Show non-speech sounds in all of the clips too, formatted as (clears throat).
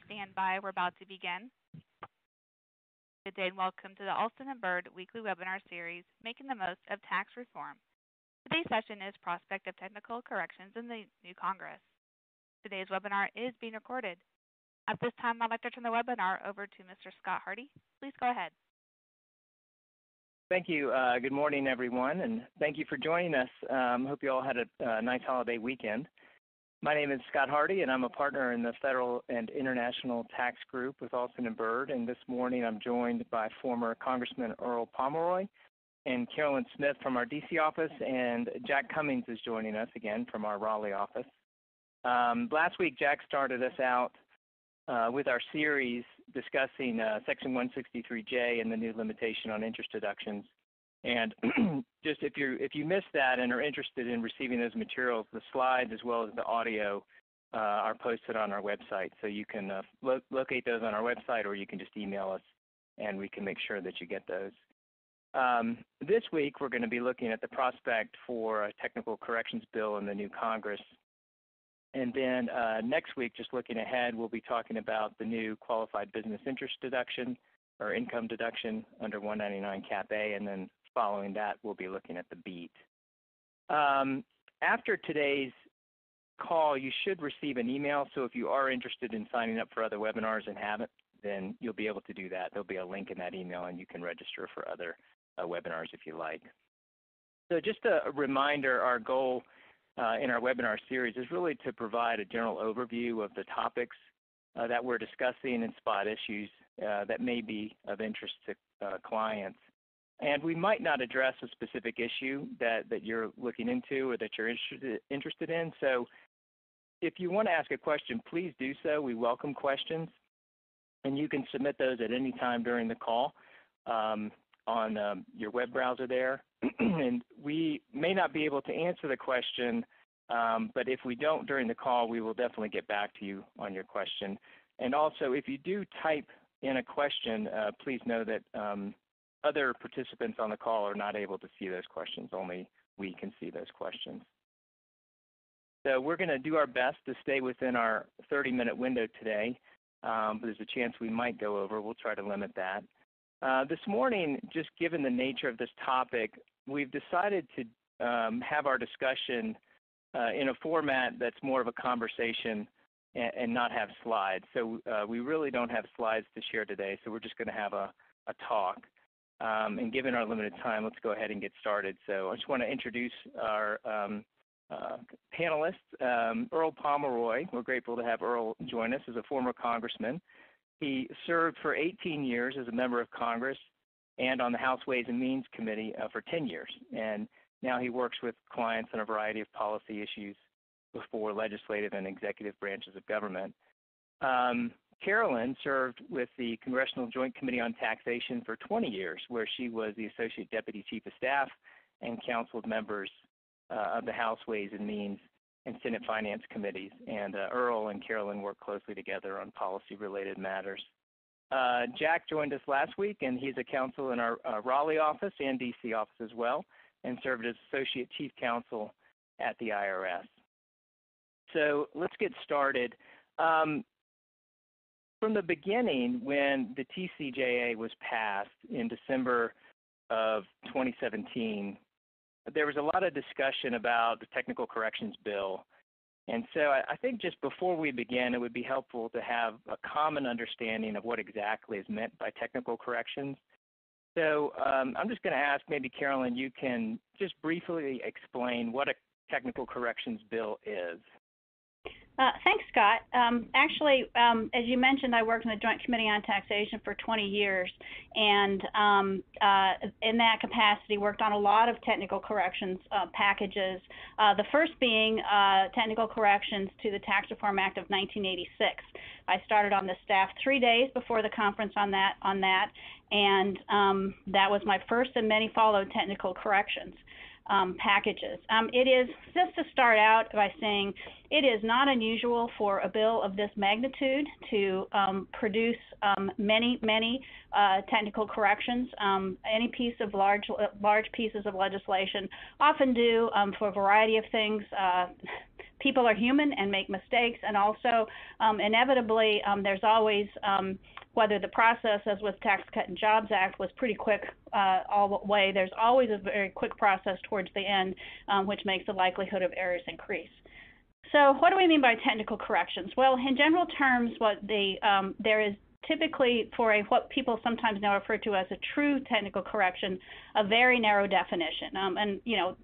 Stand by. We're about to begin. Good day, and welcome to the Alston & Bird weekly webinar series, Making the Most of Tax Reform. Today's session is Prospect of Technical Corrections in the New Congress. Today's webinar is being recorded. At this time, I'd like to turn the webinar over to Mr. Scott Harty. Please go ahead. Thank you. Uh, good morning, everyone, and thank you for joining us. Um, hope you all had a, a nice holiday weekend. My name is Scott Harty, and I'm a partner in the Federal and International Tax Group with Alston & Bird. And this morning I'm joined by former Congressman Earl Pomeroy and Carolyn Smith from our DC office, and Jack Cummings is joining us again from our Raleigh office. Um, last week, Jack started us out uh, with our series discussing uh, Section 163J and the new limitation on interest deductions. And (clears throat) just if you if you missed that and are interested in receiving those materials, the slides as well as the audio uh, are posted on our website. So you can uh, lo locate those on our website, or you can just email us, and we can make sure that you get those. Um, this week, we're going to be looking at the prospect for a technical corrections bill in the new Congress. And then uh, next week, just looking ahead, we'll be talking about the new qualified business interest deduction or income deduction under 199 Cap A, and then Following that, we'll be looking at the BEAT. Um, after today's call, you should receive an email. So if you are interested in signing up for other webinars and haven't, then you'll be able to do that. There'll be a link in that email, and you can register for other uh, webinars if you like. So just a reminder, our goal uh, in our webinar series is really to provide a general overview of the topics uh, that we're discussing and spot issues uh, that may be of interest to uh, clients. And we might not address a specific issue that, that you're looking into or that you're interested, interested in. So if you want to ask a question, please do so. We welcome questions. And you can submit those at any time during the call um, on um, your web browser there. (clears throat) and we may not be able to answer the question, um, but if we don't during the call, we will definitely get back to you on your question. And also, if you do type in a question, uh, please know that um, other participants on the call are not able to see those questions. Only we can see those questions. So we're going to do our best to stay within our 30-minute window today. Um, but there's a chance we might go over. We'll try to limit that. Uh, this morning, just given the nature of this topic, we've decided to um, have our discussion uh, in a format that's more of a conversation and, and not have slides. So uh, we really don't have slides to share today, so we're just going to have a, a talk. Um, and given our limited time, let's go ahead and get started. So I just want to introduce our um, uh, panelists. Um, Earl Pomeroy, we're grateful to have Earl join us as a former congressman. He served for 18 years as a member of Congress and on the House Ways and Means Committee uh, for 10 years. And now he works with clients on a variety of policy issues before legislative and executive branches of government. Um, Carolyn served with the Congressional Joint Committee on Taxation for 20 years, where she was the Associate Deputy Chief of Staff and counseled members uh, of the House Ways and Means and Senate Finance Committees. And uh, Earl and Carolyn work closely together on policy-related matters. Uh, Jack joined us last week, and he's a counsel in our uh, Raleigh office and DC office as well, and served as Associate Chief Counsel at the IRS. So let's get started. Um, from the beginning, when the TCJA was passed in December of 2017, there was a lot of discussion about the technical corrections bill. And so I, I think just before we begin, it would be helpful to have a common understanding of what exactly is meant by technical corrections. So um, I'm just going to ask maybe Carolyn, you can just briefly explain what a technical corrections bill is. Uh, thanks, Scott. Um, actually, um, as you mentioned, I worked in the Joint Committee on Taxation for 20 years, and um, uh, in that capacity, worked on a lot of technical corrections uh, packages. Uh, the first being uh, technical corrections to the Tax Reform Act of 1986. I started on the staff three days before the conference on that on that, and um, that was my first, and many followed technical corrections um, packages. Um, it is, just to start out by saying, it is not unusual for a bill of this magnitude to um, produce um, many, many uh, technical corrections. Um, any piece of large, large pieces of legislation often do um, for a variety of things. Uh, people are human and make mistakes, and also um, inevitably um, there's always whether the process, as with Tax Cut and Jobs Act, was pretty quick uh, all the way. There's always a very quick process towards the end, um, which makes the likelihood of errors increase. So, what do we mean by technical corrections? Well, in general terms, what the um, there is typically for a what people sometimes now refer to as a true technical correction, a very narrow definition. Um, and you know,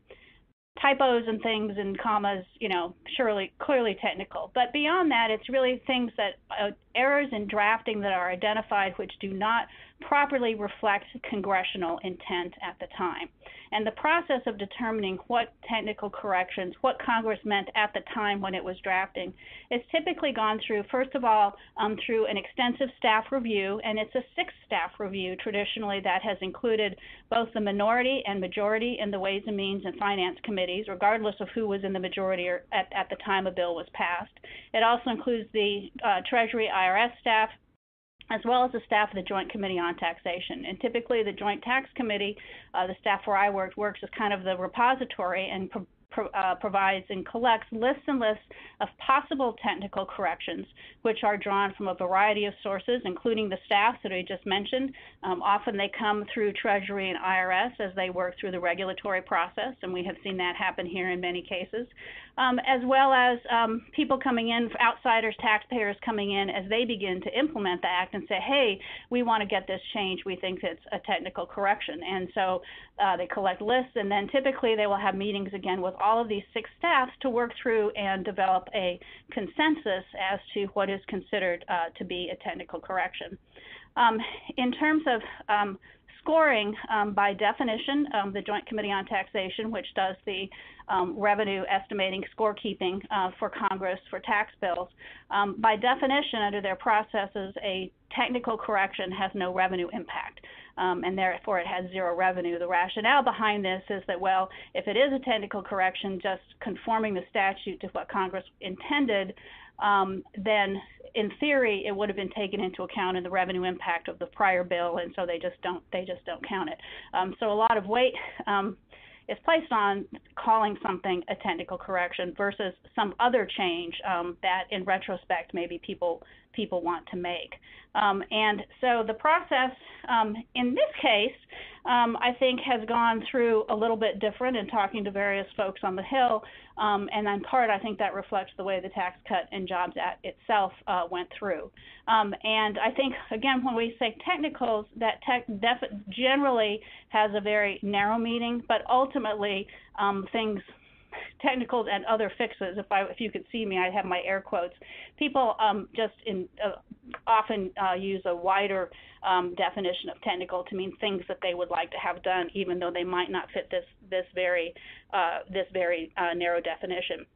typos and things and commas, you know, surely clearly technical. But beyond that, it's really things that uh, errors in drafting that are identified which do not properly reflect congressional intent at the time. And the process of determining what technical corrections, what Congress meant at the time when it was drafting, is typically gone through, first of all, um, through an extensive staff review, and it's a six staff review traditionally that has included both the minority and majority in the Ways and Means and Finance committees, regardless of who was in the majority at, at the time a bill was passed. It also includes the uh, Treasury IRS staff, as well as the staff of the Joint Committee on Taxation. And typically, the Joint Tax Committee, uh, the staff where I worked, works as kind of the repository and pro- pro- uh, provides and collects lists and lists of possible technical corrections, which are drawn from a variety of sources, including the staff that I just mentioned. Um, often they come through Treasury and IRS as they work through the regulatory process, and we have seen that happen here in many cases um, as well as um, people coming in, outsiders, taxpayers coming in as they begin to implement the act and say, hey, we want to get this change. We think it's a technical correction. And so uh, they collect lists, and then typically they will have meetings again with all of these six staffs to work through and develop a consensus as to what is considered uh, to be a technical correction. Um, in terms of um, scoring, um, by definition, um, the Joint Committee on Taxation, which does the um, revenue estimating scorekeeping uh, for Congress for tax bills, um, by definition, under their processes, a technical correction has no revenue impact. Um, and therefore it has zero revenue. The rationale behind this is that, well, if it is a technical correction, just conforming the statute to what Congress intended, um, then in theory it would have been taken into account in the revenue impact of the prior bill, and so they just don't they just don't count it. Um, so a lot of weight um, is placed on calling something a technical correction versus some other change um, that, in retrospect, maybe people people want to make. Um, and so the process um, in this case, um, I think, has gone through a little bit different in talking to various folks on the Hill. Um, and in part, I think that reflects the way the Tax Cut and Jobs Act itself uh, went through. Um, and I think, again, when we say technicals, that tech generally has a very narrow meaning, but ultimately um, things technicals and other fixes. If I, if you could see me, I have my air quotes. People um, just in, uh, often uh, use a wider um, definition of technical to mean things that they would like to have done, even though they might not fit this this very uh, this very uh, narrow definition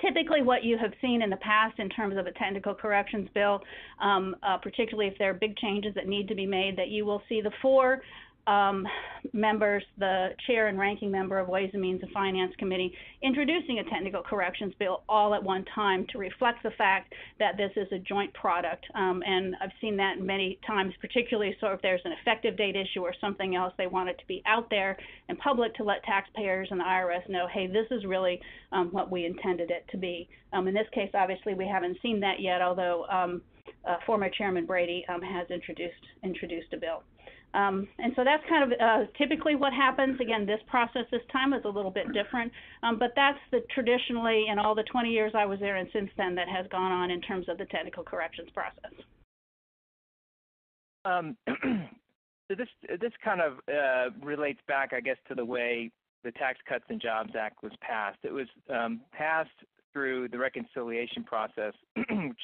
typically what you have seen in the past in terms of a technical corrections bill, um, uh, particularly if there are big changes that need to be made, that you will see the four um, members, the chair and ranking member of Ways and Means and Finance Committee, introducing a technical corrections bill all at one time to reflect the fact that this is a joint product. Um, and I've seen that many times, particularly so if there's an effective date issue or something else, they want it to be out there and public to let taxpayers and the IRS know, hey, this is really um, what we intended it to be. Um, in this case, obviously, we haven't seen that yet, although um, uh, former Chairman Brady um, has introduced introduced a bill. Um, and so that's kind of uh, typically what happens. Again, this process this time is a little bit different, um, but that's the traditionally in all the 20 years I was there and since then that has gone on in terms of the technical corrections process. Um, (clears throat) so this this kind of uh, relates back, I guess, to the way the Tax Cuts and Jobs Act was passed. It was um, passed through the reconciliation process, (clears throat) which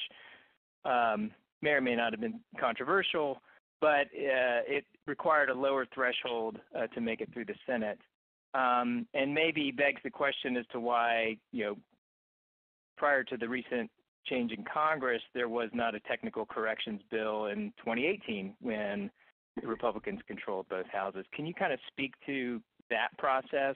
um, may or may not have been controversial but uh, it required a lower threshold uh, to make it through the Senate. Um, and maybe begs the question as to why, you know, prior to the recent change in Congress, there was not a technical corrections bill in 2018 when the Republicans controlled both houses. Can you kind of speak to that process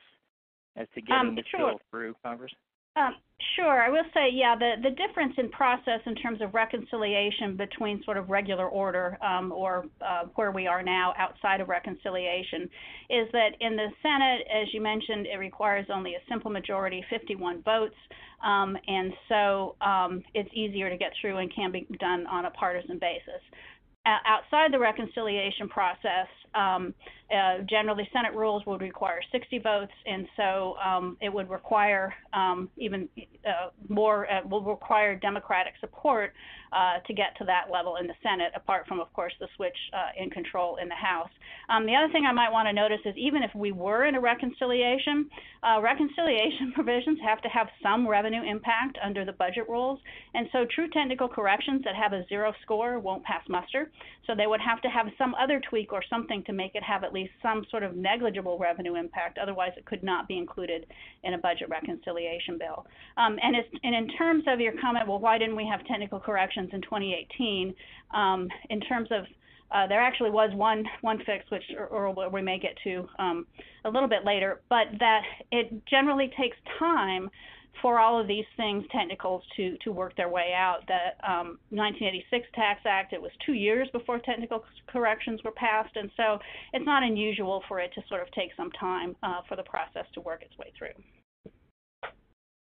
as to getting um, the sure. bill through Congress? Um, sure. I will say, yeah, the, the difference in process in terms of reconciliation between sort of regular order um, or uh, where we are now outside of reconciliation is that in the Senate, as you mentioned, it requires only a simple majority, 51 votes, um, and so um, it's easier to get through and can be done on a partisan basis outside the reconciliation process, um, uh, generally Senate rules would require 60 votes, and so um, it would require um, even uh, more, uh, will require Democratic support uh, to get to that level in the Senate, apart from, of course, the switch uh, in control in the House. Um, the other thing I might want to notice is even if we were in a reconciliation, uh, reconciliation (laughs) provisions have to have some revenue impact under the budget rules, and so true technical corrections that have a zero score won't pass muster. So they would have to have some other tweak or something to make it have at least some sort of negligible revenue impact. Otherwise, it could not be included in a budget reconciliation bill. Um, and, and, in terms of your comment, well, why didn't we have technical corrections in 2018? Um, in terms of uh, there actually was one one fix, which Earl we may get to um, a little bit later, but that it generally takes time for all of these things, technicals, to, to work their way out. The um, 1986 Tax Act, it was two years before technical corrections were passed, and so it's not unusual for it to sort of take some time uh, for the process to work its way through.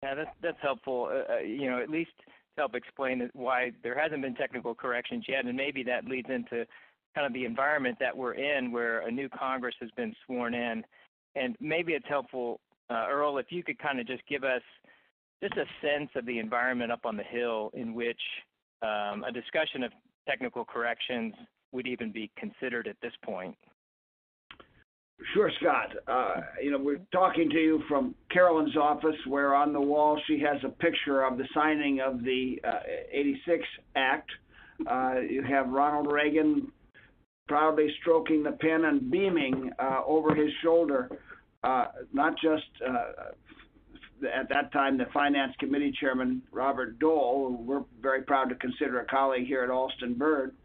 Yeah, that's that's helpful. Uh, uh you know, at least to help explain why there hasn't been technical corrections yet, and maybe that leads into kind of the environment that we're in, where a new Congress has been sworn in, and maybe it's helpful, uh, Earl, if you could kind of just give us just a sense of the environment up on the Hill in which um, a discussion of technical corrections would even be considered at this point. Sure, Scott. Uh, you know, we're talking to you from Carolyn's office, where on the wall she has a picture of the signing of the uh, 86 Act. Uh, you have Ronald Reagan proudly stroking the pen and beaming uh, over his shoulder, uh, not just uh, at that time the Finance Committee Chairman Robert Dole, who we're very proud to consider a colleague here at Alston Bird,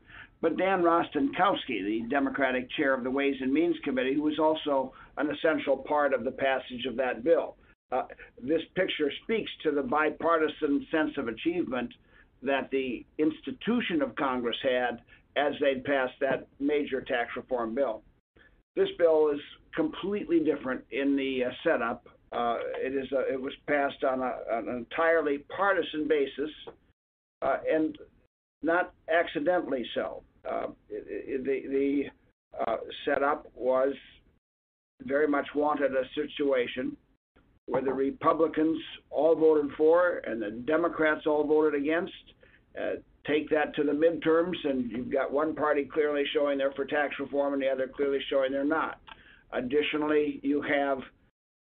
but Dan Rostenkowski, the Democratic chair of the Ways and Means Committee, who was also an essential part of the passage of that bill. Uh, this picture speaks to the bipartisan sense of achievement that the institution of Congress had as they'd passed that major tax reform bill. This bill is completely different in the uh, setup uh, it is a, it was passed on, a, an entirely partisan basis, uh, and not accidentally so. Uh, it, it, the the uh, setup was very much wanted a situation where the Republicans all voted for and the Democrats all voted against. Uh, take that to the midterms, and you've got one party clearly showing they're for tax reform and the other clearly showing they're not. Additionally, you have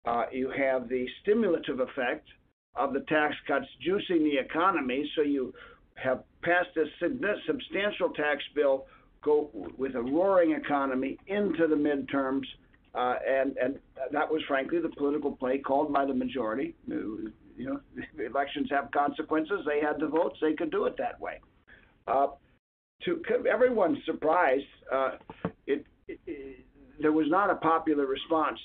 uh, you have the stimulative effect of the tax cuts juicing the economy, so you have passed a substantial tax bill go with a roaring economy into the midterms, uh, and and that was frankly the political play called by the majority. You know, elections have consequences. They had the votes. They could do it that way. Uh, to everyone's surprise, uh, it, it, it, there was not a popular response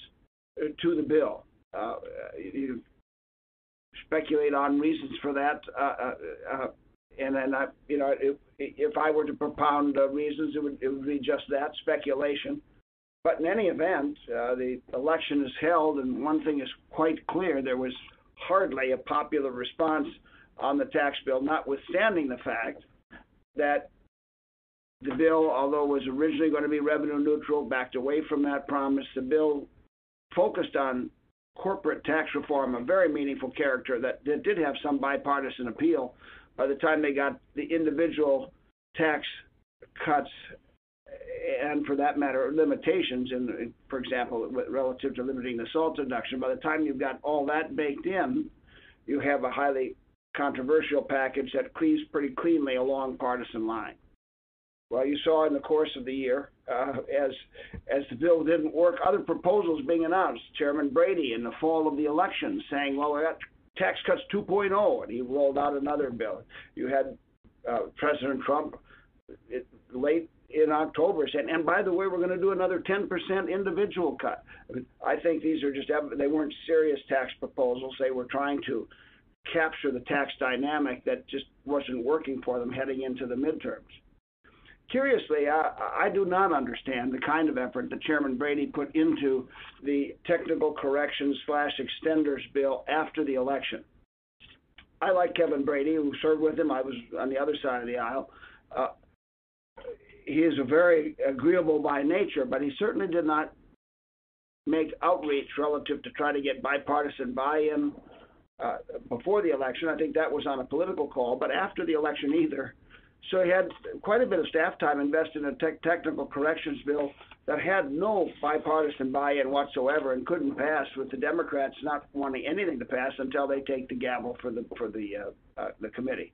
to the bill. Uh, you speculate on reasons for that, uh, uh, uh and then I, you know, if, if I were to propound reasons, it would it would be just that speculation. But in any event, the election is held, and one thing is quite clear: there was hardly a popular response on the tax bill, notwithstanding the fact that the bill, although it was originally going to be revenue neutral, backed away from that promise. The bill focused on corporate tax reform, a very meaningful character that, that did have some bipartisan appeal. By the time they got the individual tax cuts, and for that matter, limitations, in, for example, relative to limiting the SALT deduction, by the time you've got all that baked in, you have a highly controversial package that cleaves pretty cleanly along partisan lines. Well, you saw in the course of the year, uh, as as the bill didn't work, other proposals being announced. Chairman Brady in the fall of the election saying, "Well, we got tax cuts 2.0," and he rolled out another bill. You had uh, President Trump it, late in October saying, "And by the way, we're going to do another 10% individual cut." I, mean, I think these are just they weren't serious tax proposals. They were trying to capture the tax dynamic that just wasn't working for them heading into the midterms. Curiously, I, I do not understand the kind of effort that Chairman Brady put into the technical corrections slash extenders bill after the election. I like Kevin Brady, who served with him. I was on the other side of the aisle. Uh, he is a very agreeable by nature, but he certainly did not make outreach relative to try to get bipartisan buy-in uh, before the election. I think that was on a political call, but after the election either. So he had quite a bit of staff time invested in a te- technical corrections bill that had no bipartisan buy-in whatsoever and couldn't pass, with the Democrats not wanting anything to pass until they take the gavel for the for the uh, uh, the committee.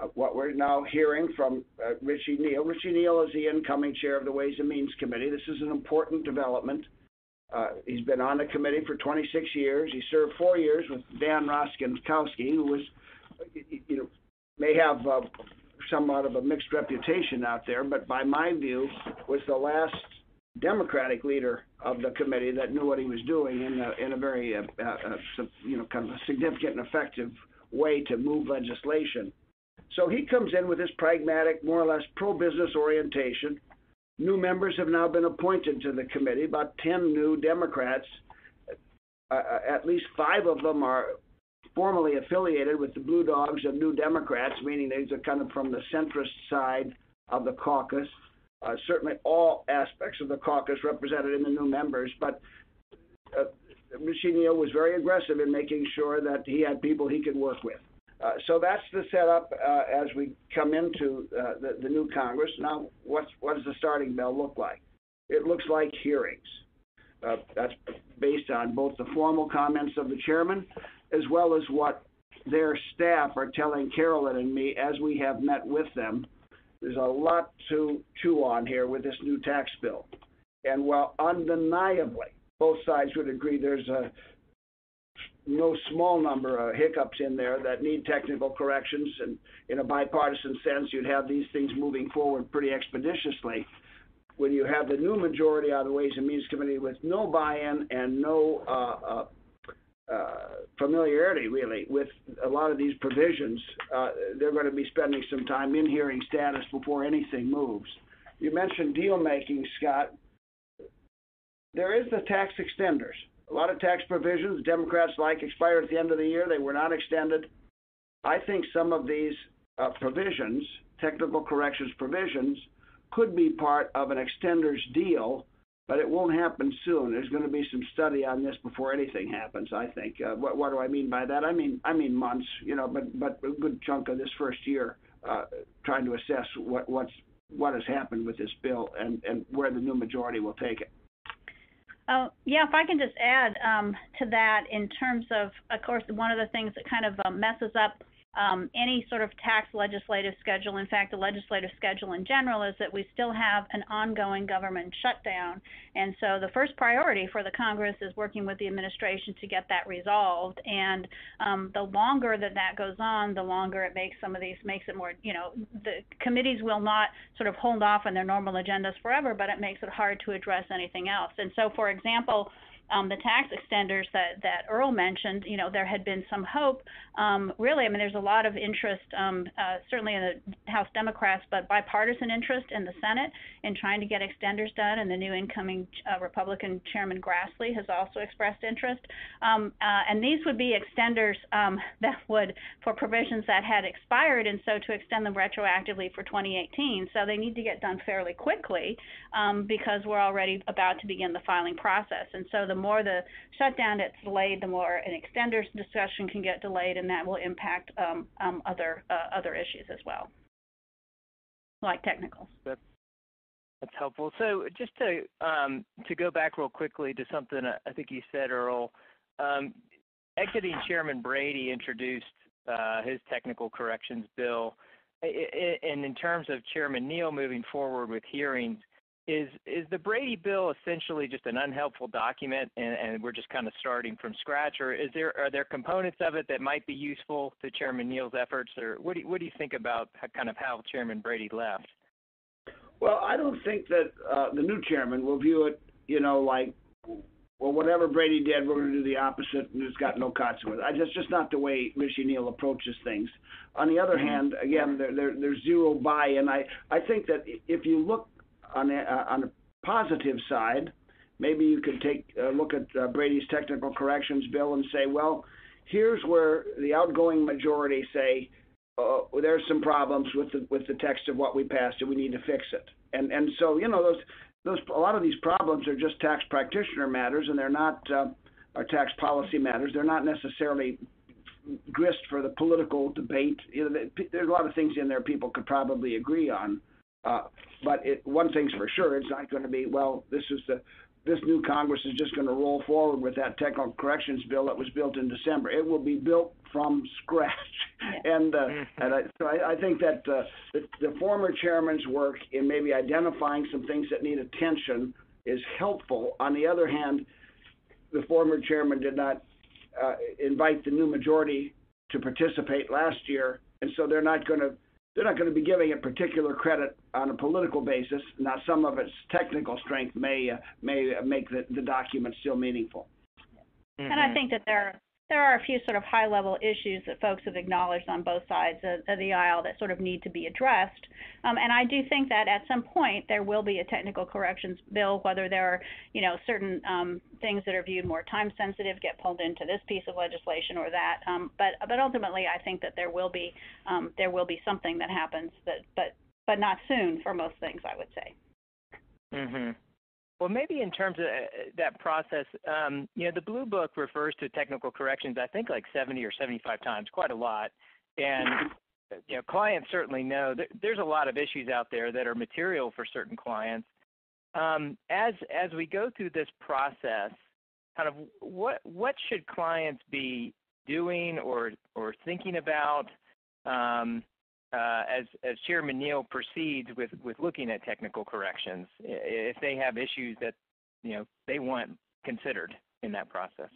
Uh, what we're now hearing from uh, Richie Neal. Richie Neal is the incoming chair of the Ways and Means Committee. This is an important development. Uh, he's been on the committee for 26 years. He served four years with Dan Rostenkowski, who was, you know, may have uh, somewhat of a mixed reputation out there, but by my view, was the last Democratic leader of the committee that knew what he was doing in a, in a very, uh, uh, uh you know, kind of a significant and effective way to move legislation. So he comes in with this pragmatic, more or less pro-business orientation. New members have now been appointed to the committee, about 10 new Democrats. Uh, uh, at least five of them are formally affiliated with the Blue Dogs of New Democrats, meaning these are kind of from the centrist side of the caucus. Uh, certainly all aspects of the caucus represented in the new members, but uh, was very aggressive in making sure that he had people he could work with. Uh, so that's the setup uh, as we come into uh, the, the, new Congress. Now, what does the starting bell look like? It looks like hearings. Uh, that's based on both the formal comments of the chairman as well as what their staff are telling Carolyn and me as we have met with them. There's a lot to chew on here with this new tax bill. And while undeniably both sides would agree there's a no small number of hiccups in there that need technical corrections, and in a bipartisan sense, you'd have these things moving forward pretty expeditiously. When you have the new majority on the Ways and Means Committee with no buy-in and no uh, uh, uh, familiarity, really, with a lot of these provisions, uh, they're going to be spending some time in hearing status before anything moves. You mentioned deal making, Scott. There is the tax extenders. A lot of tax provisions Democrats like expired at the end of the year. They were not extended. I think some of these uh, provisions, technical corrections provisions, could be part of an extenders deal, but it won't happen soon. There's going to be some study on this before anything happens. I think. Uh, what, what do I mean by that? I mean I mean months. You know, but but a good chunk of this first year, uh, trying to assess what what's what has happened with this bill and and where the new majority will take it. Oh, yeah, if I can just add um, to that in terms of, of course, one of the things that kind of um, messes up um, any sort of tax legislative schedule, in fact, the legislative schedule in general, is that we still have an ongoing government shutdown. And so the first priority for the Congress is working with the administration to get that resolved. And um, the longer that that goes on, the longer it makes some of these, makes it more, you know, the committees will not sort of hold off on their normal agendas forever, but it makes it hard to address anything else. And so, for example, um, the tax extenders that, that Earl mentioned, you know, there had been some hope. Um, really, I mean, there's a lot of interest, um, uh, certainly in the House Democrats, but bipartisan interest in the Senate in trying to get extenders done. And the new incoming uh, Republican Chairman Grassley has also expressed interest. Um, uh, and these would be extenders um, (laughs) that would, for provisions that had expired, and so to extend them retroactively for 2018. So they need to get done fairly quickly um, because we're already about to begin the filing process. And so the more the shutdown gets delayed, the more an extenders discussion can get delayed, and that will impact um, um, other uh, other issues as well, like technicals. That's, helpful. So just to um, to go back real quickly to something I think you said, Earl. Um, exiting Chairman Brady introduced uh, his technical corrections bill, and in terms of Chairman Neal moving forward with hearings, is is the Brady bill essentially just an unhelpful document, and, and, we're just kind of starting from scratch, or is there are there components of it that might be useful to Chairman Neal's efforts, or what do you, what do you think about how, kind of how Chairman Brady left? Well, I don't think that uh, the new chairman will view it, you know, like well, whatever Brady did, we're going to do the opposite, and it's got no consequence. I just just not the way Richie Neal approaches things. On the other hand, again, there, there, there's zero buy-in. I I think that if you look on a, uh, on positive side, maybe you could take a look at uh, Brady's technical corrections bill and say, well, here's where the outgoing majority say uh, there's some problems with the with the text of what we passed, and we need to fix it. And and so you know those those a lot of these problems are just tax practitioner matters, and they're not uh, tax policy matters. They're not necessarily grist for the political debate. You know, there's a lot of things in there people could probably agree on. Uh, but it, one thing's for sure, it's not going to be well. This is the this new Congress is just going to roll forward with that technical corrections bill that was built in December. It will be built from scratch, yeah. and uh, mm-hmm. and I, so I, I think that uh, the, the former chairman's work in maybe identifying some things that need attention is helpful. On the other hand, the former chairman did not uh, invite the new majority to participate last year, and so they're not going to they're not going to be giving it particular credit on a political basis. Now, some of its technical strength may uh, may make the, the document still meaningful. Mm-hmm. And I think that there there are a few sort of high level issues that folks have acknowledged on both sides of, of the aisle that sort of need to be addressed. Um, and I do think that at some point there will be a technical corrections bill, whether there are, you know, certain um, things that are viewed more time sensitive get pulled into this piece of legislation or that. Um, but but ultimately, I think that there will be um, there will be something that happens that but but not soon for most things, I would say. Mhm. Well, maybe in terms of uh, that process, um, you know, the Blue Book refers to technical corrections, I think like 70 or 75 times, quite a lot. And you know, clients certainly know that there's a lot of issues out there that are material for certain clients. Um, as as we go through this process, kind of what what should clients be doing or or thinking about um, uh, as, as Chairman Neal proceeds with, with looking at technical corrections, if they have issues that you know they want considered in that process.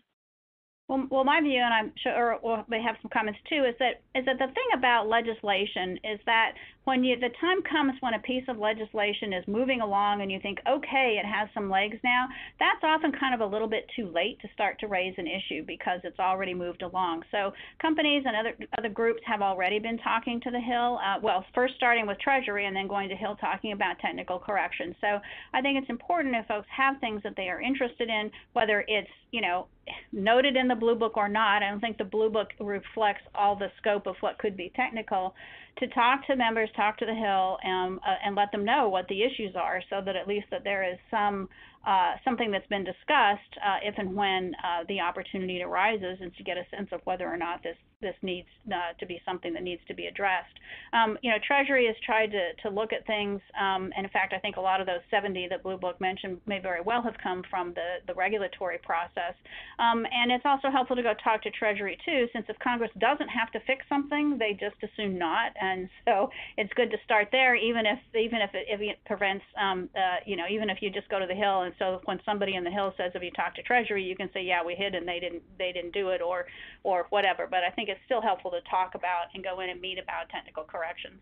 Well, well, my view, and I'm sure we'll may have some comments too, is that is that the thing about legislation is that when you the time comes when a piece of legislation is moving along and you think, okay, it has some legs now, that's often kind of a little bit too late to start to raise an issue because it's already moved along. So companies and other other groups have already been talking to the Hill. Uh, well, first starting with Treasury and then going to Hill talking about technical corrections. So I think it's important if folks have things that they are interested in, whether it's you know noted in the blue book or not. I don't think the blue book reflects all the scope of what could be technical to talk to members, talk to the Hill, um, uh, and let them know what the issues are, so that at least that there is some uh, something that's been discussed uh, if and when uh, the opportunity arises, and to get a sense of whether or not this this needs uh, to be something that needs to be addressed. Um, you know, Treasury has tried to, to look at things, um, and in fact, I think a lot of those 70 that Blue Book mentioned may very well have come from the, the regulatory process. Um, and it's also helpful to go talk to Treasury too, since if Congress doesn't have to fix something, they just assume not. And so it's good to start there, even if even if it, if it prevents, um, uh, you know, even if you just go to the Hill. And so when somebody in the Hill says, if you talk to Treasury, you can say, yeah, we hid and they didn't they didn't do it, or or whatever. But I think it's still helpful to talk about and go in and meet about technical corrections.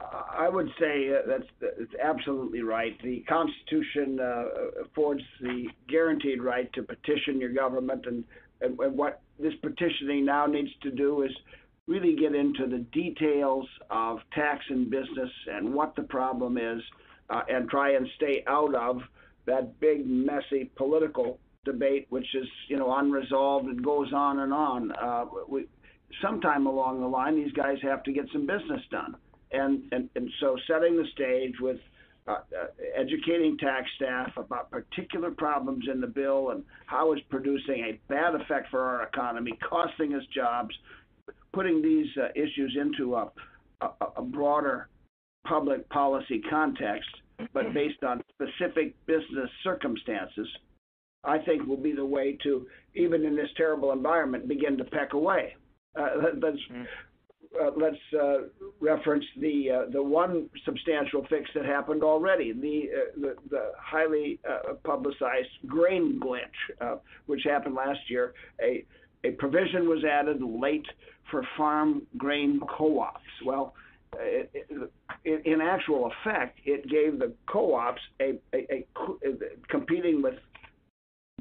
I would say uh, that's, that's absolutely right. The Constitution uh, affords the guaranteed right to petition your government, and, and, and what this petitioning now needs to do is really get into the details of tax and business and what the problem is, uh, and try and stay out of that big, messy political debate, which is you know unresolved and goes on and on. Uh, we, sometime along the line, these guys have to get some business done. And, and, and so setting the stage with uh, uh, educating tax staff about particular problems in the bill and how it's producing a bad effect for our economy, costing us jobs, putting these uh, issues into a, a, a broader public policy context, but based on specific business circumstances, I think will be the way to, even in this terrible environment, begin to peck away. Uh, let's mm. uh, let's uh, reference the uh, the one substantial fix that happened already, the uh, the, the, highly uh, publicized grain glitch, which happened last year. A a provision was added late for farm grain co-ops. Well, it, it, in actual effect, it gave the co-ops a, a, a competing with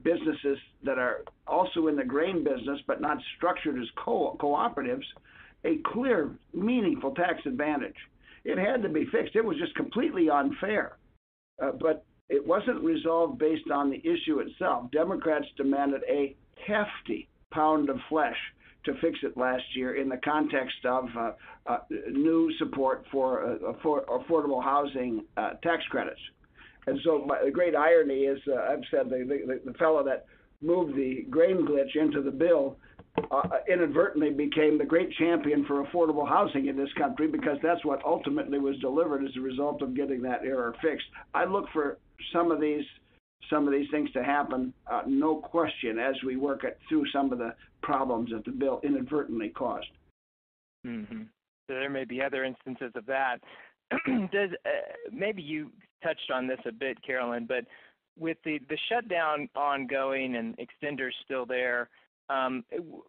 businesses that are also in the grain business but not structured as co- cooperatives a clear, meaningful tax advantage. It had to be fixed. It was just completely unfair. Uh, but it wasn't resolved based on the issue itself. Democrats demanded a hefty pound of flesh to fix it last year in the context of uh, uh, new support for, uh, for affordable housing uh, tax credits. And so my, the great irony is, uh, I've said the, the, the fellow that moved the grain glitch into the bill uh, inadvertently became the great champion for affordable housing in this country because that's what ultimately was delivered as a result of getting that error fixed. I look for some of these some of these things to happen, uh, no question, as we work it through some of the problems that the bill inadvertently caused. Mm-hmm. So there may be other instances of that. (clears throat) Does uh, maybe you touched on this a bit, Carolyn, but with the the shutdown ongoing and extenders still there, um,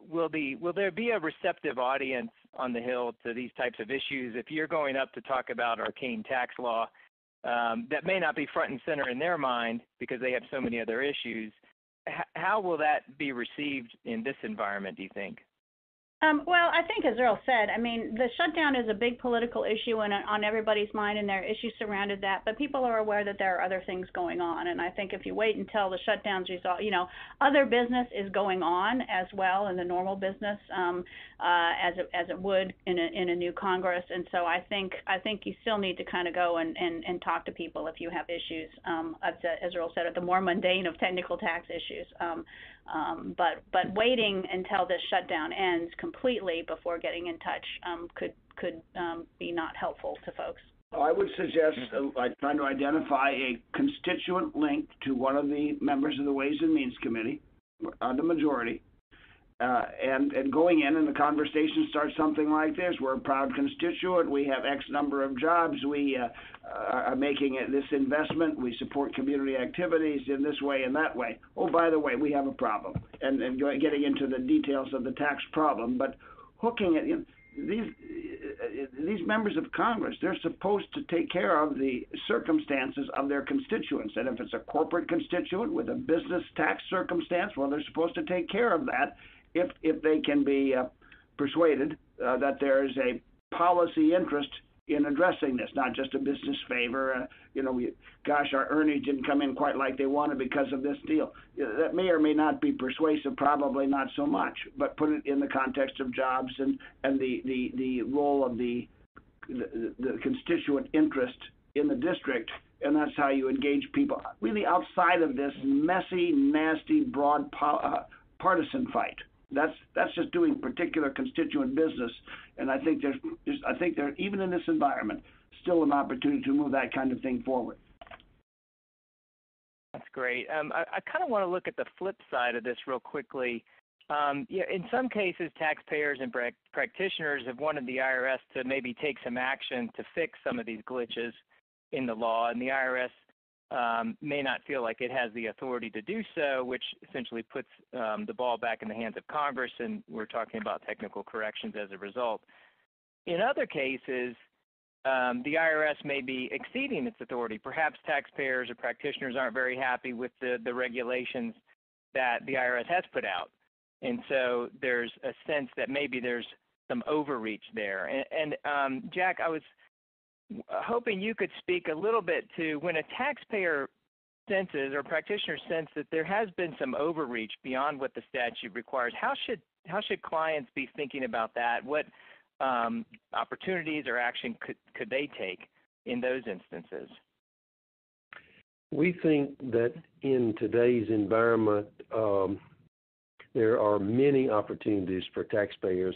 will the will there be a receptive audience on the Hill to these types of issues? If you're going up to talk about arcane tax law, um, that may not be front and center in their mind because they have so many other issues. How will that be received in this environment? Do you think? Um, well, I think as Earl said, I mean, the shutdown is a big political issue and on everybody's mind, and there are issues surrounded that. But people are aware that there are other things going on, and I think if you wait until the shutdown's resolved, you know, other business is going on as well in the normal business, um, uh, as it, as it would in a in a new Congress. And so I think I think you still need to kind of go and, and and talk to people if you have issues. Um, as, as Earl said, at the more mundane of technical tax issues. Um, um, but but waiting until this shutdown ends completely before getting in touch um, could could um, be not helpful to folks. I would suggest uh, trying to identify a constituent link to one of the members of the Ways and Means Committee, uh, the majority, uh, and and going in and the conversation starts something like this: We're a proud constituent. We have X number of jobs. We uh, are making this investment. We support community activities in this way and that way. Oh, by the way, we have a problem, and and getting into the details of the tax problem, but hooking it. These these members of Congress, they're supposed to take care of the circumstances of their constituents. And if it's a corporate constituent with a business tax circumstance, well, they're supposed to take care of that if if they can be uh, persuaded uh, that there is a policy interest in addressing this, not just a business favor. Uh, you know, we, gosh, our earnings didn't come in quite like they wanted because of this deal. That may or may not be persuasive, probably not so much, but put it in the context of jobs and, and the, the, the role of the, the, the constituent interest in the district, and that's how you engage people really outside of this messy, nasty, broad po- uh, partisan fight. That's that's just doing particular constituent business, and I think there's, there's I think there even in this environment still an opportunity to move that kind of thing forward. That's great. Um, I, I kind of want to look at the flip side of this real quickly. Um, yeah, in some cases, taxpayers and pra- practitioners have wanted the IRS to maybe take some action to fix some of these glitches in the law, and the IRS um, may not feel like it has the authority to do so, which essentially puts um, the ball back in the hands of Congress, and we're talking about technical corrections as a result. In other cases, um, the IRS may be exceeding its authority. Perhaps taxpayers or practitioners aren't very happy with the, the regulations that the IRS has put out. And so there's a sense that maybe there's some overreach there. And, and um, Jack, I was hoping you could speak a little bit to when a taxpayer senses or practitioner sense that there has been some overreach beyond what the statute requires. How should how should clients be thinking about that? What um, opportunities or action could could they take in those instances? We think that in today's environment, um, there are many opportunities for taxpayers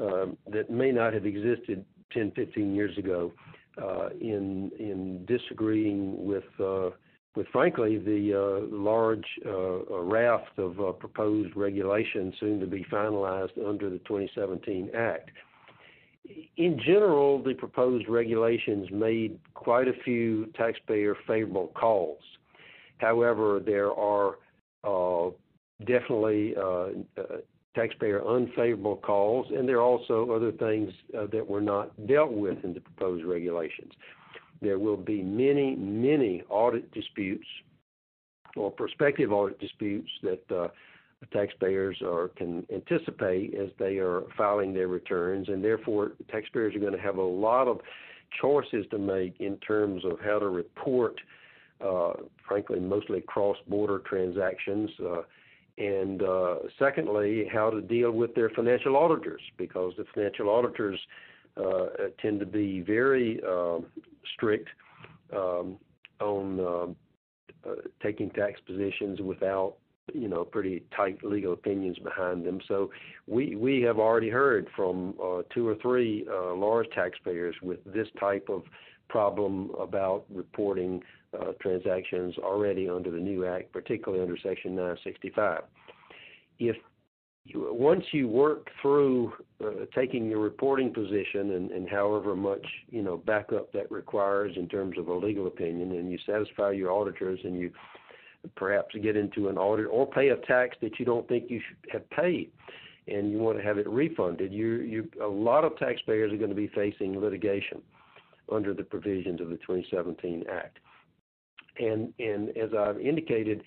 uh, that may not have existed 10, 15 years ago uh, in in disagreeing with uh, with frankly the uh, large uh, raft of uh, proposed regulations soon to be finalized under the 2017 Act. In general, the proposed regulations made quite a few taxpayer favorable calls. However, there are uh, definitely taxpayer unfavorable calls, and there are also other things uh, that were not dealt with in the proposed regulations. There will be many, many audit disputes or prospective audit disputes that uh, taxpayers are can anticipate as they are filing their returns, and therefore taxpayers are going to have a lot of choices to make in terms of how to report, uh, frankly, mostly cross-border transactions. Uh, and uh, secondly, how to deal with their financial auditors, because the financial auditors uh, tend to be very uh, strict um, on uh, uh, taking tax positions without you know pretty tight legal opinions behind them. So we we have already heard from uh, two or three uh, large taxpayers with this type of problem about reporting uh, transactions already under the new act, particularly under Section 965. If you, once you work through uh, taking your reporting position and, and however much you know backup that requires in terms of a legal opinion, and you satisfy your auditors and you perhaps get into an audit or pay a tax that you don't think you should have paid and you want to have it refunded, you, you, a lot of taxpayers are going to be facing litigation under the provisions of the 2017 Act. And, and as I've indicated,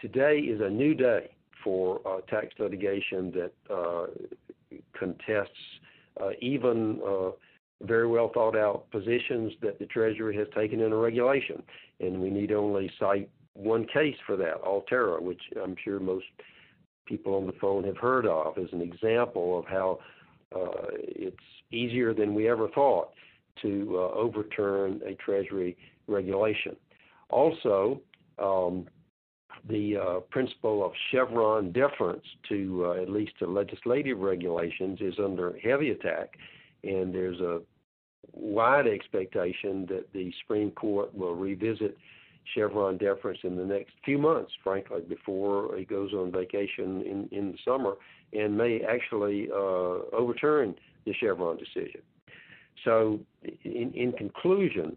today is a new day for uh, tax litigation that uh, contests uh, even uh, very well thought out positions that the Treasury has taken in a regulation. And we need only cite one case for that, Altera, which I'm sure most people on the phone have heard of, as an example of how uh, it's easier than we ever thought to uh, overturn a Treasury regulation. Also, um, the uh, principle of Chevron deference to uh, at least to legislative regulations is under heavy attack, and there's a wide expectation that the Supreme Court will revisit Chevron deference in the next few months, frankly, before it goes on vacation in, in the summer, and may actually uh, overturn the Chevron decision. So, in, in conclusion,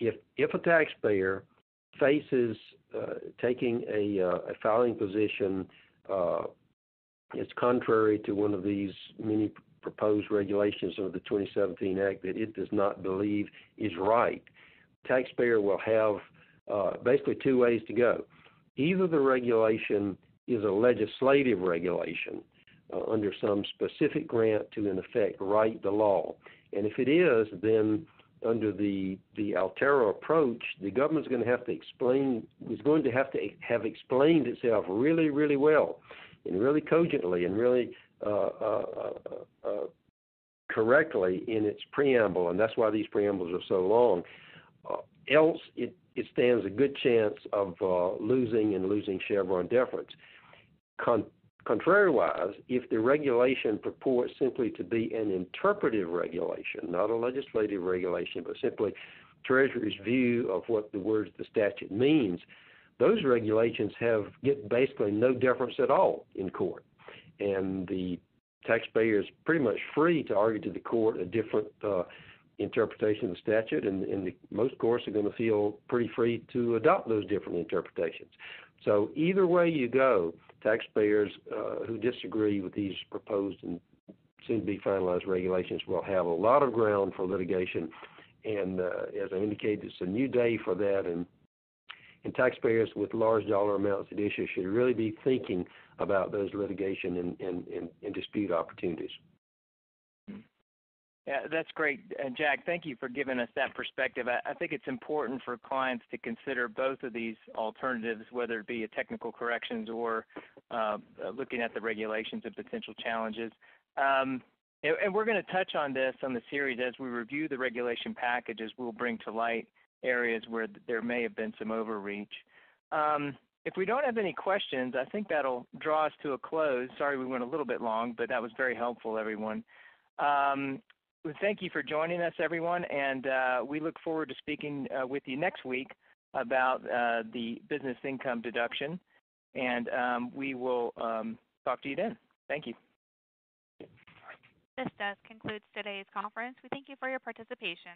if if a taxpayer faces uh, taking a, uh, a, filing position uh, contrary to one of these many proposed regulations of the 2017 Act that it does not believe is right, taxpayer will have uh, basically two ways to go. Either the regulation is a legislative regulation uh, under some specific grant to, in effect, write the law. And if it is, then under the the Altera approach, the government's going to have to explain is going to have to have explained itself really, really well, and really cogently, and really uh, uh, uh, uh correctly in its preamble, and that's why these preambles are so long. Uh, else, it it stands a good chance of uh, losing and losing Chevron deference. Con- contrariwise, if the regulation purports simply to be an interpretive regulation, not a legislative regulation, but simply Treasury's view of what the words of the statute means, those regulations have get basically no deference at all in court, and the taxpayer is pretty much free to argue to the court a different uh, interpretation of the statute, and, and the, most courts are going to feel pretty free to adopt those different interpretations. So either way you go, taxpayers uh, who disagree with these proposed and soon to be finalized regulations will have a lot of ground for litigation. And uh, as I indicated, it's a new day for that, and and taxpayers with large dollar amounts at issue should really be thinking about those litigation and, and, and, and dispute opportunities. Yeah, that's great. And Jack, thank you for giving us that perspective. I, I think it's important for clients to consider both of these alternatives, whether it be a technical corrections or uh, looking at the regulations and potential challenges. Um, and, and we're going to touch on this on the series as we review the regulation packages. We'll bring to light areas where there may have been some overreach. Um, if we don't have any questions, I think that'll draw us to a close. Sorry we went a little bit long, but that was very helpful, everyone. Um, thank you for joining us, everyone, and uh, we look forward to speaking uh, with you next week about uh, the business income deduction, and um, we will um, talk to you then. Thank you. This does conclude today's conference. We thank you for your participation.